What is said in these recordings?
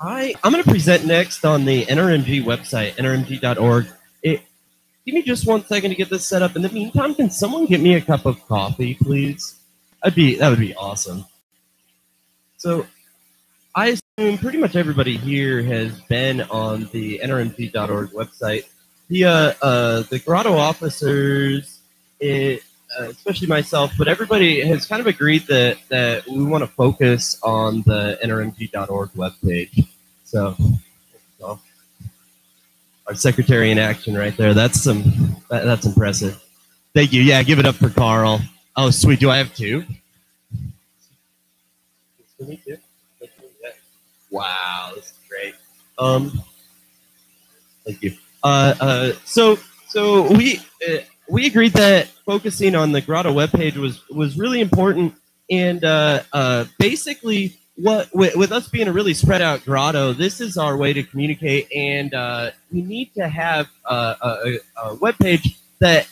I I'm going to present next on the NRMG website, nrmg.org. It, give me just one second to get this set up. In the meantime, can someone get me a cup of coffee, please? I'd be that would be awesome. So, I assume pretty much everybody here has been on the nrmg.org website. The uh, uh, the Grotto officers, it, especially myself, but everybody has kind of agreed that that we want to focus on the nrmg.org webpage. So, our secretary in action right there. That's some that, that's impressive. Thank you. Yeah, give it up for Carl. Oh, sweet. Do I have two? Wow, this is great. Um, thank you. Uh, uh, so so we uh, we agreed that focusing on the Grotto webpage was was really important, and uh, uh, basically, what with, with, us being a really spread out Grotto, this is our way to communicate, and uh, we need to have a, a, a webpage that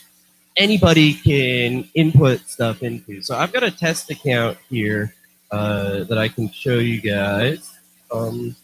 anybody can input stuff into. So I've got a test account here uh, that I can show you guys, um,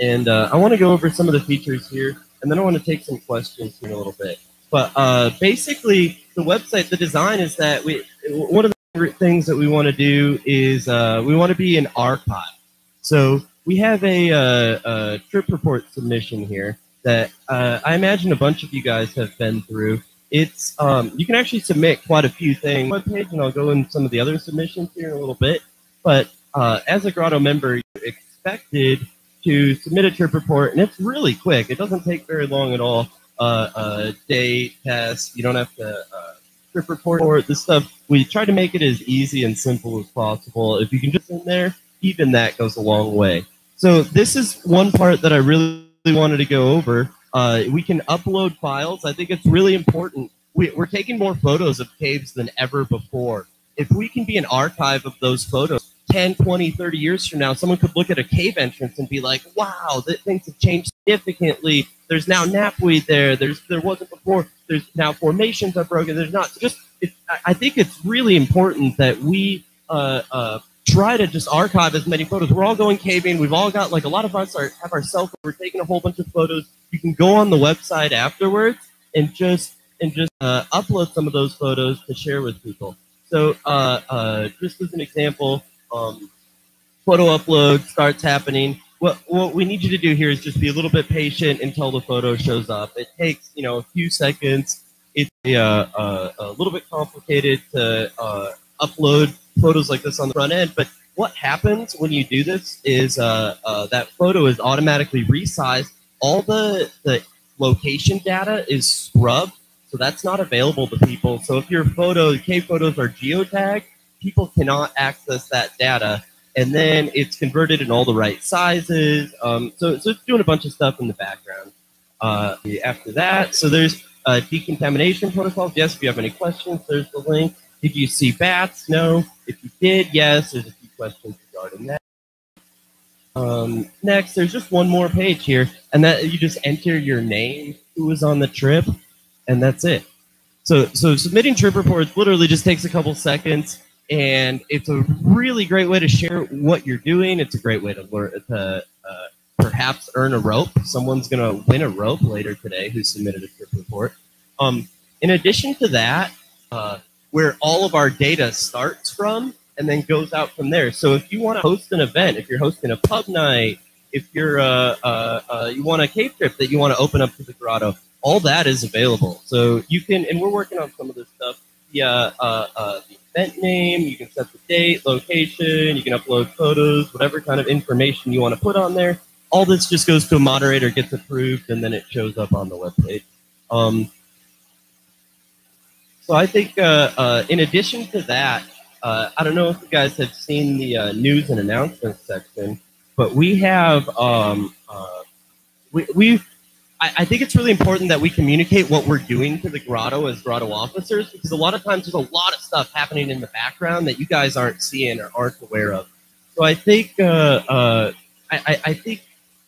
and uh, I want to go over some of the features here, and then I want to take some questions in a little bit. But uh, basically, the website, the design is that we one of the things that we want to do is uh, we want to be an archive. So we have a, uh, a trip report submission here that uh, I imagine a bunch of you guys have been through. It's um, you can actually submit quite a few things page, and I'll go in some of the other submissions here in a little bit. But uh, as a Grotto member, you're expected to submit a trip report, and it's really quick. It doesn't take very long at all uh, a day test. You don't have to uh, trip report or this stuff. We try to make it as easy and simple as possible. If you can just in there, even that goes a long way. So this is one part that I really wanted to go over. Uh, we can upload files. I think it's really important. We, we're taking more photos of caves than ever before. If we can be an archive of those photos, 10, 20, 30 years from now, someone could look at a cave entrance and be like, wow, that things have changed significantly. There's now knapweed there. There's there wasn't before. There's now formations are broken. There's not. Just it, I think it's really important that we uh, uh, try to just archive as many photos. We're all going caving. We've all got like a lot of us are have our cell phone. We're taking a whole bunch of photos. You can go on the website afterwards and just and just uh, upload some of those photos to share with people. So uh, uh, just as an example, um, photo upload starts happening. What, what we need you to do here is just be a little bit patient until the photo shows up. It takes, you know, a few seconds. It's uh, uh, a little bit complicated to uh, upload photos like this on the front end, but what happens when you do this is uh, uh, that photo is automatically resized. All the, the location data is scrubbed, so that's not available to people. So if your photo, cave photos are geotagged, people cannot access that data. And then it's converted in all the right sizes. Um, so, so it's doing a bunch of stuff in the background. Uh, after that, so there's uh, decontamination protocols. Yes, if you have any questions, there's the link. Did you see bats? No. If you did, yes, there's a few questions regarding that. Um, next, there's just one more page here, and that you just enter your name, who was on the trip, and that's it. So, so submitting trip reports literally just takes a couple seconds and it's a really great way to share what you're doing. It's a great way to learn to uh, perhaps earn a rope. Someone's going to win a rope later today who submitted a trip report. Um, in addition to that, uh, where all of our data starts from and then goes out from there. So if you want to host an event, if you're hosting a pub night, if you're uh, uh, uh you want a cave trip that you want to open up to the grotto, all that is available. So you can, and we're working on some of this stuff. Yeah, the event name, you can set the date, location, you can upload photos, whatever kind of information you want to put on there. All this just goes to a moderator, gets approved, and then it shows up on the webpage. Um, so I think uh, uh, in addition to that, uh, I don't know if you guys have seen the uh, news and announcements section, but we have um, uh, we, we've I, I, think it's really important that we communicate what we're doing to the grotto as grotto officers because a lot of times there's a lot of stuff happening in the background that you guys aren't seeing or aren't aware of. So I think uh, uh, I, I, think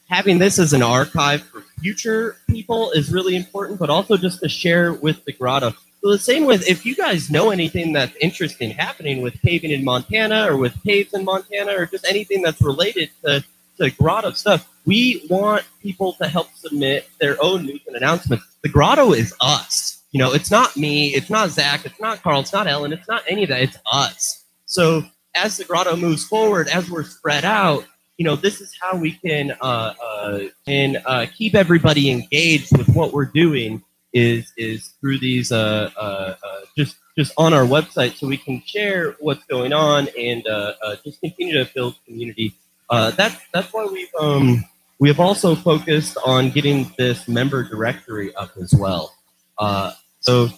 having this as an archive for future people is really important, but also just to share with the grotto. So the same with if you guys know anything that's interesting happening with caving in Montana or with caves in Montana or just anything that's related to, to grotto stuff, we want people to help submit their own news and announcements. The grotto is us. You know, it's not me, it's not Zach, it's not Carl, it's not Ellen, it's not any of that. It's us. So as the grotto moves forward, as we're spread out, you know, this is how we can uh, uh, and uh, keep everybody engaged with what we're doing. Is is through these uh, uh, uh, just just on our website, so we can share what's going on and uh, uh, just continue to build community. Uh, that's that's why we've um, we have also focused on getting this member directory up as well. Uh, so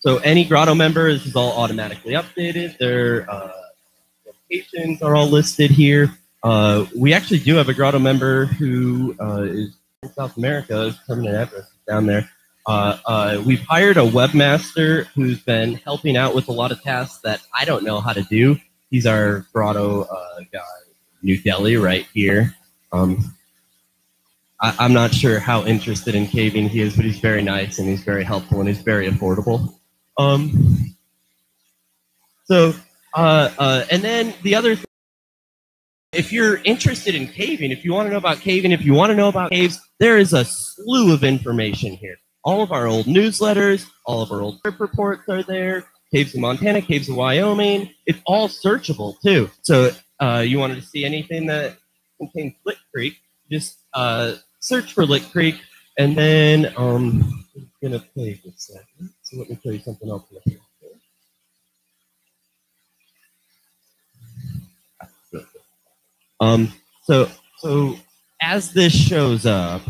so any Grotto member, is all automatically updated. Their uh, locations are all listed here. Uh, we actually do have a Grotto member who uh, is in South America, his permanent address is down there. Uh, we've hired a webmaster who's been helping out with a lot of tasks that I don't know how to do. He's our Grotto guy, New Delhi, right here. Um, I, I'm not sure how interested in caving he is, but he's very nice and he's very helpful and he's very affordable. Um, so, uh, uh, and then the other thing, if you're interested in caving, if you want to know about caving, if you want to know about caves, there is a slew of information here. All of our old newsletters, all of our old trip reports are there. Caves in Montana, caves in Wyoming. It's all searchable too. So uh, you wanted to see anything that contains Lick Creek, just uh, search for Lick Creek, and then um, I'm gonna play this second. So let me show you something else. Um, so so as this shows up,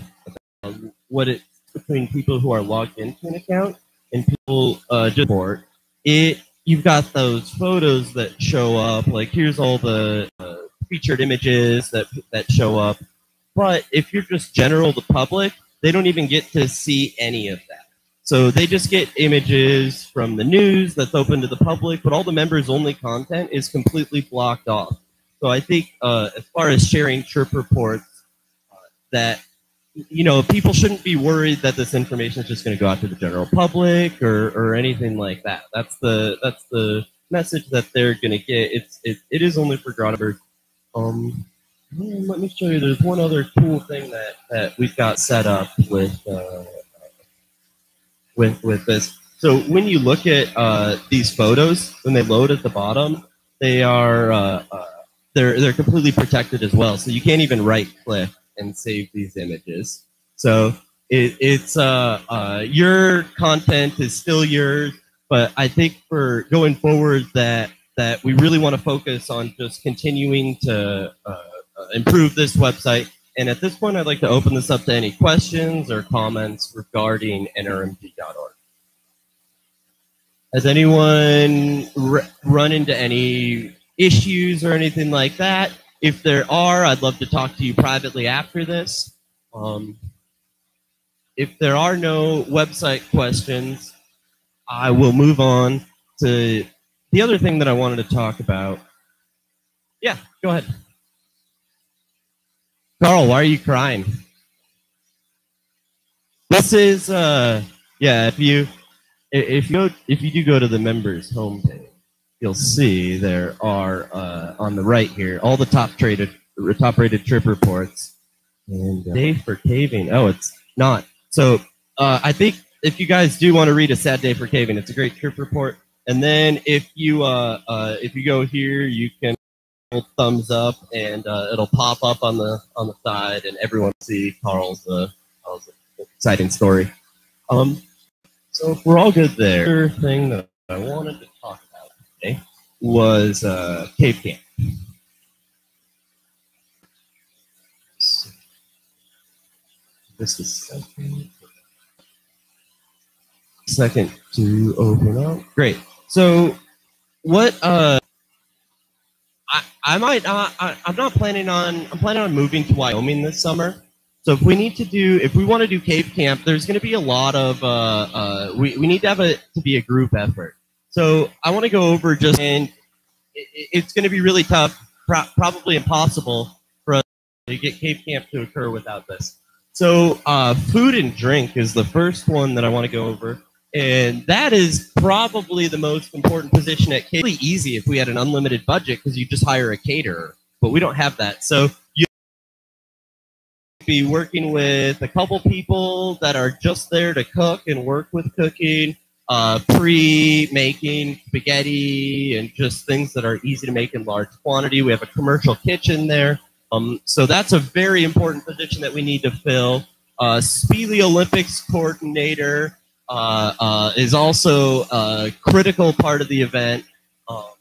uh, what it's between people who are logged into an account and people uh, just report it. You've got those photos that show up. Like here's all the uh, featured images that that show up. But if you're just general the public, they don't even get to see any of that. So they just get images from the news that's open to the public, but all the members only content is completely blocked off. So I think uh, as far as sharing chirp reports, uh, that you know people shouldn't be worried that this information is just going to go out to the general public or, or anything like that. That's the that's the message that they're going to get. It's it, it is only for Grottenberg. Um, let me show you. There's one other cool thing that, that we've got set up with uh, with with this. So when you look at uh, these photos, when they load at the bottom, they are uh, uh, they're they're completely protected as well. So you can't even right click and save these images. So it, it's uh, uh, your content is still yours, but I think for going forward that that we really want to focus on just continuing to uh, uh, improve this website. And at this point, I'd like to open this up to any questions or comments regarding nrmg.org. Has anyone run into any issues or anything like that? If there are, I'd love to talk to you privately after this. Um, if there are no website questions, I will move on to the other thing that I wanted to talk about. Yeah, go ahead. Carl, why are you crying? This is uh yeah, if you if you if you do go to the members homepage, you'll see there are uh, on the right here all the top traded top rated trip reports and uh, day for caving. Oh, it's not. So uh, I think if you guys do want to read a sad day for caving, it's a great trip report. And then if you uh, uh, if you go here, you can thumbs up, and uh, it'll pop up on the on the side, and everyone will see Carl's uh, Carl's exciting story. Um, so if we're all good there, thing that I wanted to was uh, cave camp. This is second. Second to open up. Great. So, what? Uh, I I might. I, I'm not planning on. I'm planning on moving to Wyoming this summer. So if we need to do, if we want to do cave camp, there's going to be a lot of. Uh, uh, we we need to have it to be a group effort. So I want to go over just, and it, it's going to be really tough, pro- probably impossible for us to get cave camp to occur without this. So uh, food and drink is the first one that I want to go over. And that is probably the most important position at Cave. Really easy if we had an unlimited budget because you just hire a caterer, but we don't have that. So you be working with a couple people that are just there to cook and work with cooking, uh, pre-making spaghetti and just things that are easy to make in large quantity. We have a commercial kitchen there. Um, so that's a very important position that we need to fill. Uh, Speleo Olympics coordinator uh, uh, is also a critical part of the event. Um,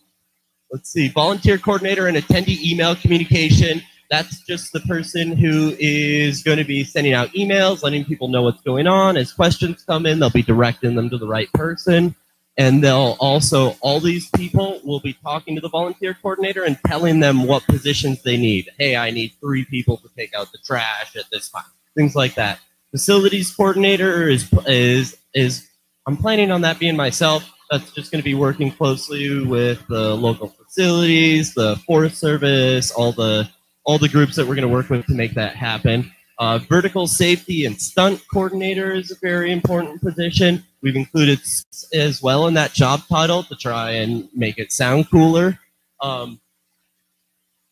let's see, volunteer coordinator and attendee email communication. That's just the person who is going to be sending out emails, letting people know what's going on. As questions come in, they'll be directing them to the right person. And they'll also, all these people will be talking to the volunteer coordinator and telling them what positions they need. Hey, I need three people to take out the trash at this time. Things like that. Facilities coordinator is, is, is, I'm planning on that being myself. That's just going to be working closely with the local facilities, the Forest Service, all the all the groups that we're going to work with to make that happen. Uh, vertical safety and stunt coordinator is a very important position. We've included as well in that job title to try and make it sound cooler. Um,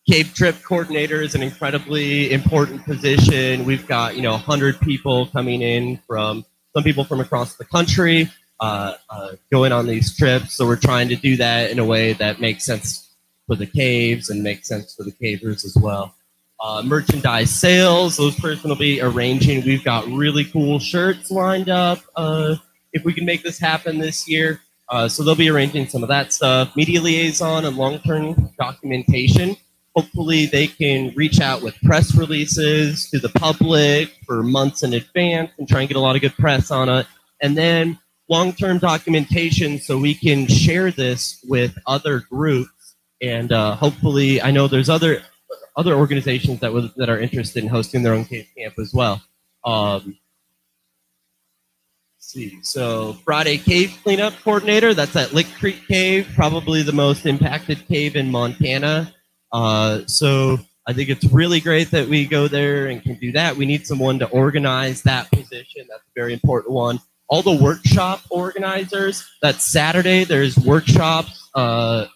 cave trip coordinator is an incredibly important position. We've got you know 100 people coming in from some people from across the country uh, uh, going on these trips. So we're trying to do that in a way that makes sense for the caves and make sense for the cavers as well. Uh, merchandise sales, those person will be arranging. We've got really cool shirts lined up. Uh, if we can make this happen this year, uh, so they'll be arranging some of that stuff. Media liaison and long-term documentation. Hopefully, they can reach out with press releases to the public for months in advance and try and get a lot of good press on it. And then long-term documentation so we can share this with other groups and uh, hopefully, I know there's other other organizations that was, that are interested in hosting their own cave camp as well. Um, see, so Friday Cave Cleanup Coordinator. That's at Lick Creek Cave, probably the most impacted cave in Montana. Uh, so I think it's really great that we go there and can do that. We need someone to organize that position. That's a very important one. All the workshop organizers. That's Saturday. There's workshops. Uh,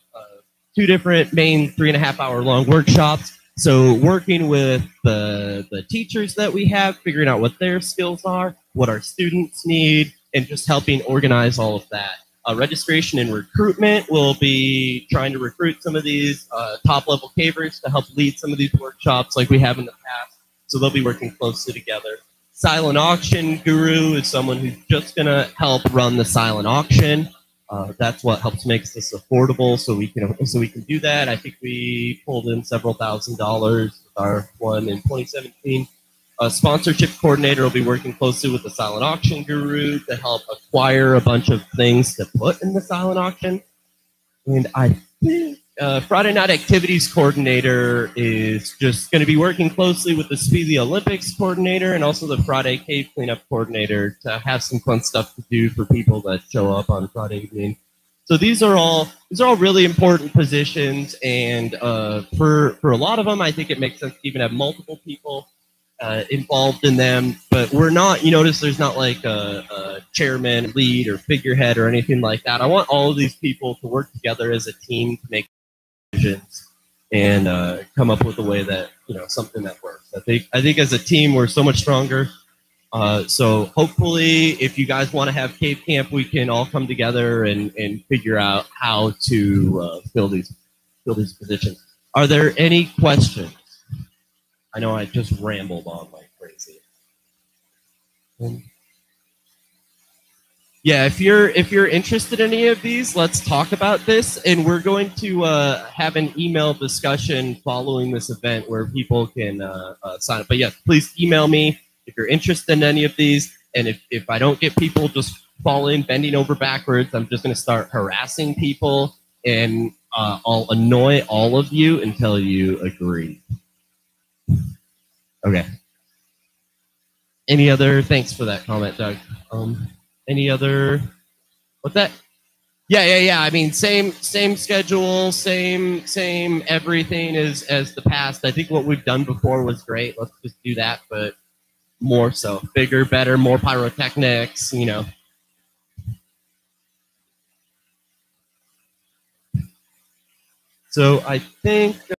two different main three and a half hour long workshops. So working with the, the teachers that we have, figuring out what their skills are, what our students need, and just helping organize all of that. Uh, registration and recruitment will be trying to recruit some of these uh, top level cavers to help lead some of these workshops like we have in the past. So they'll be working closely together. Silent auction guru is someone who's just going to help run the silent auction. Uh, that's what helps makes this affordable, so we can so we can do that. I think we pulled in several thousand dollars with our one in 2017. A sponsorship coordinator will be working closely with the silent auction guru to help acquire a bunch of things to put in the silent auction. And I think uh, Friday night activities coordinator is just going to be working closely with the Speleo Olympics coordinator and also the Friday cave cleanup coordinator to have some fun stuff to do for people that show up on Friday evening. So these are all these are all really important positions, and uh, for for a lot of them, I think it makes sense to even have multiple people uh, involved in them. But we're not. You notice there's not like a, a chairman, lead, or figurehead or anything like that. I want all of these people to work together as a team to make and uh, come up with a way that you know something that works. I think I think as a team we're so much stronger. Uh, so hopefully, if you guys want to have cave camp, we can all come together and, and figure out how to uh, fill these fill these positions. Are there any questions? I know I just rambled on like crazy. Yeah, if you're if you're interested in any of these, let's talk about this. And we're going to uh, have an email discussion following this event where people can uh, uh, sign up. But yeah please email me if you're interested in any of these. And if, if I don't get people just falling, bending over backwards, I'm just going to start harassing people and uh, I'll annoy all of you until you agree. Okay. Any other? Thanks for that comment, Doug. Um, any other? What that? Yeah, yeah, yeah. I mean, same same schedule, same same everything as as the past. I think what we've done before was great. Let's just do that, but more so, bigger, better, more pyrotechnics. You know. So I think.